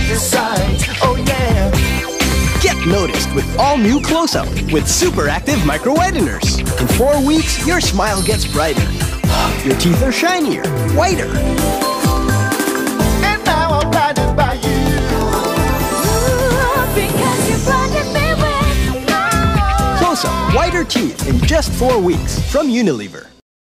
Oh oh, Get noticed with all new Close Up with super active micro whiteners. In four weeks, your smile gets brighter. Your teeth are shinier, whiter. And now I'm blinded by you. Ooh, because you blinded me with. Close Up, whiter teeth in just four weeks from Unilever.